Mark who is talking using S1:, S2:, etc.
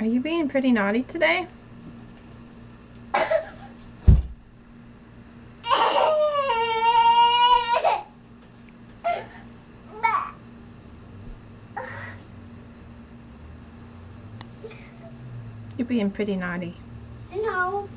S1: Are you being pretty naughty today? You're being pretty naughty.
S2: No.